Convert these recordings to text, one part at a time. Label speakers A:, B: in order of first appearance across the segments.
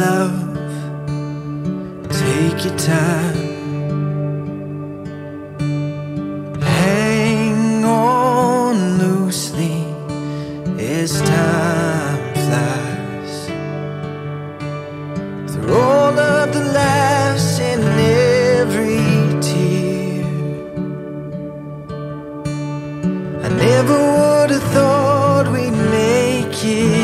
A: love. Take your time. Hang on loosely as time flies. Through all of the laughs and every tear, I never would have thought we'd make it.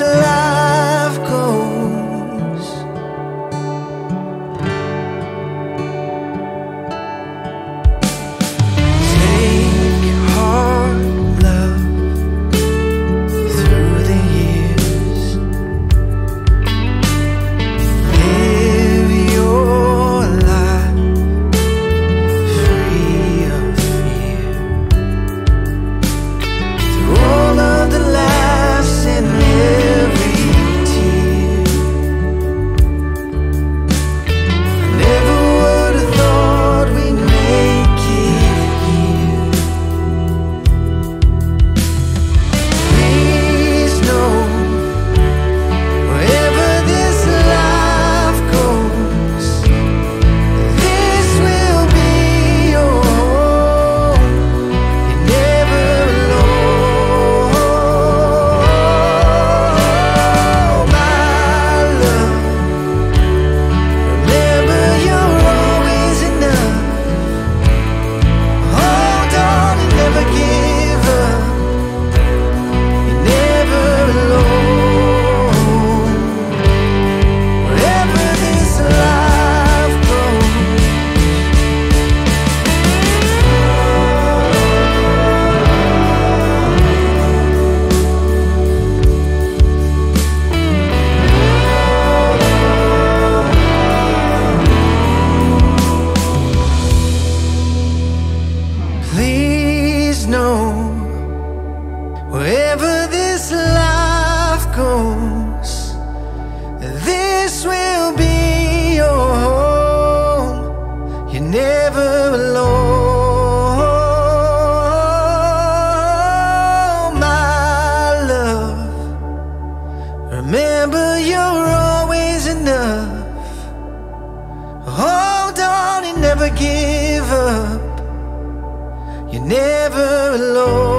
A: love. know wherever this life goes, this will be your home. You're never alone, my love. Remember, you're always enough. Hold on and never give up. You're never alone.